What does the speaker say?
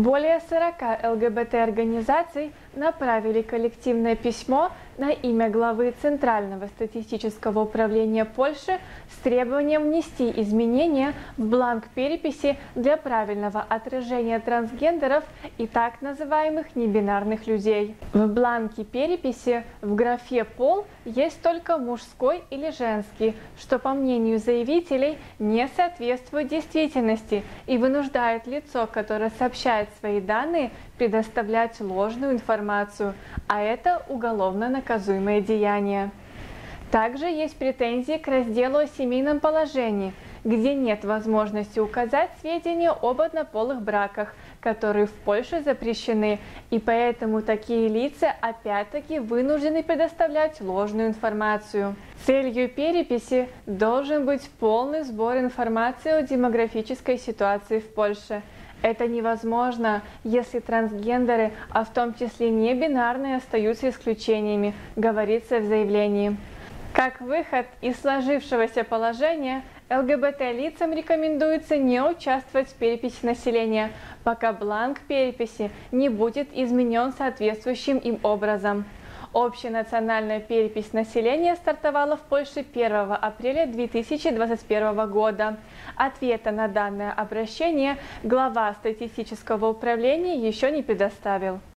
Более 40 ЛГБТ-организаций направили коллективное письмо на имя главы Центрального статистического управления Польши с требованием внести изменения в бланк переписи для правильного отражения трансгендеров и так называемых небинарных людей. В бланке переписи в графе «пол» есть только мужской или женский, что, по мнению заявителей, не соответствует действительности и вынуждает лицо, которое сообщает свои данные, предоставлять ложную информацию, а это уголовно наказуемое деяние. Также есть претензии к разделу о семейном положении, где нет возможности указать сведения об однополых браках, которые в Польше запрещены, и поэтому такие лица опять-таки вынуждены предоставлять ложную информацию. Целью переписи должен быть полный сбор информации о демографической ситуации в Польше – это невозможно, если трансгендеры, а в том числе не бинарные, остаются исключениями, говорится в заявлении. Как выход из сложившегося положения, ЛГБТ-лицам рекомендуется не участвовать в переписи населения, пока бланк переписи не будет изменен соответствующим им образом. Общенациональная перепись населения стартовала в Польше 1 апреля 2021 года. Ответа на данное обращение глава статистического управления еще не предоставил.